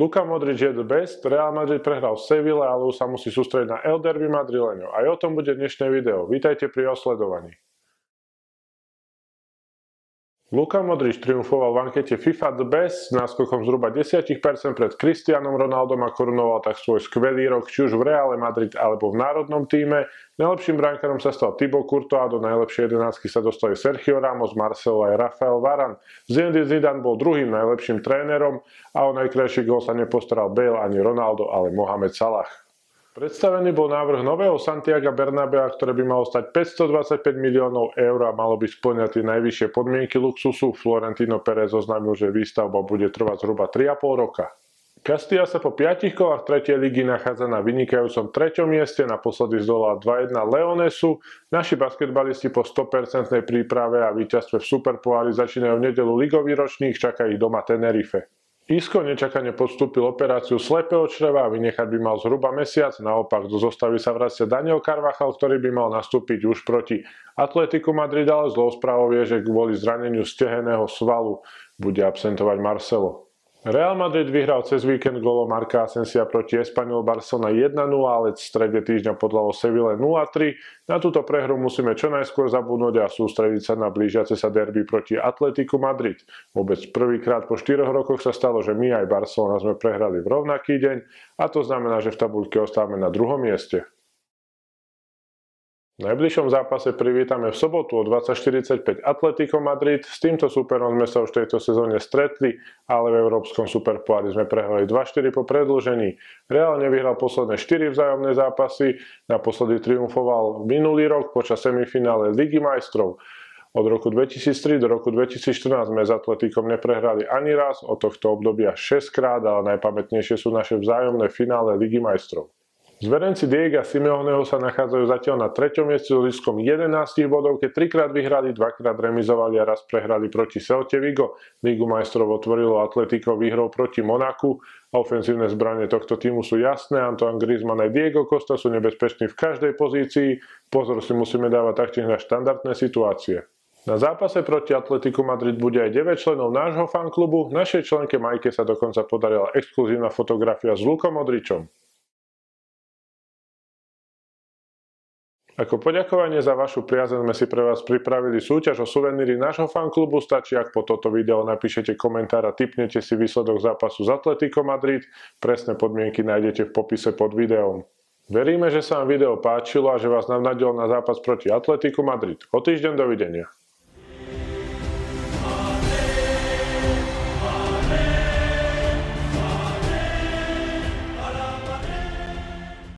Luka Modrič je the best, Real Madrid prehral Seville, ale už sa musí sústrediť na El Derby Madrileňo. Aj o tom bude dnešné video. Vítajte pri osledovaní. Luka Modrič triumfoval v ankete FIFA The Best s náskokom zhruba 10% pred Cristianom Ronaldom a korunoval tak svoj skvelý rok či už v Reále Madrid alebo v národnom týme. Najlepším brankárom sa stal Thibaut Courtois, do najlepšej jedenáctky sa dostali Sergio Ramos, Marcelo aj Rafael Varan. Zinedine Zidane bol druhým najlepším trénerom a o najkrajší gol sa nepostaral Bale ani Ronaldo, ale Mohamed Salah. Predstavený bol návrh nového Santiago Bernabea, ktoré by malo stať 525 miliónov eur a malo by splňať tie najvyššie podmienky luxusu. Florentino Pérez oznámil, že výstavba bude trvať zhruba 3,5 roka. Castilla sa po 5 kolách 3. ligy nachádza na vynikajúcom 3. mieste, naposledy zdolala 2-1 Leonesu. Naši basketbalisti po 100% príprave a víťazstve v Superpohári začínajú v nedelu ligový ročník, čaká ich doma Tenerife. Isko nečakane podstúpil operáciu slepého čreva a vynechať by mal zhruba mesiac. Naopak do zostavy sa vracia Daniel Carvachal, ktorý by mal nastúpiť už proti Atletiku Madrid, ale zlou správou je, že kvôli zraneniu steheného svalu bude absentovať Marcelo. Real Madrid vyhral cez víkend golo Marka Asensia proti Espanyol Barcelona 1-0, ale v strede týždňa podľalo Seville 0-3. Na túto prehru musíme čo najskôr zabudnúť a sústrediť sa na blížiace sa derby proti Atletiku Madrid. Vôbec prvýkrát po 4 rokoch sa stalo, že my aj Barcelona sme prehrali v rovnaký deň a to znamená, že v tabulke ostávame na druhom mieste. V najbližšom zápase privítame v sobotu o 20.45 Atletico Madrid. S týmto superom sme sa už v tejto sezóne stretli, ale v Európskom superpoári sme prehrali 2-4 po predlžení. Reálne vyhral posledné 4 vzájomné zápasy, naposledy triumfoval minulý rok počas semifinále Ligy majstrov. Od roku 2003 do roku 2014 sme s Atletikom neprehrali ani raz, od tohto obdobia 6 krát, ale najpamätnejšie sú naše vzájomné finále Ligy majstrov. Zverenci Diega Simeoneho sa nachádzajú zatiaľ na treťom mieste so ziskom 11 bodov, keď trikrát vyhrali, dvakrát remizovali a raz prehrali proti Celte Vigo. Ligu majstrov otvorilo Atletico výhrou proti Monaku. Ofenzívne zbranie tohto týmu sú jasné, Antoine Griezmann aj Diego Costa sú nebezpeční v každej pozícii. Pozor si musíme dávať taktiež na štandardné situácie. Na zápase proti Atletiku Madrid bude aj 9 členov nášho fanklubu. Našej členke Majke sa dokonca podarila exkluzívna fotografia s Lukom Modričom. Ako poďakovanie za vašu priazeň sme si pre vás pripravili súťaž o suveníry nášho fanklubu. Stačí, ak po toto video napíšete komentár a typnete si výsledok zápasu z Atletico Madrid. Presné podmienky nájdete v popise pod videom. Veríme, že sa vám video páčilo a že vás navnadilo na zápas proti Atletiku Madrid. O týždeň dovidenia.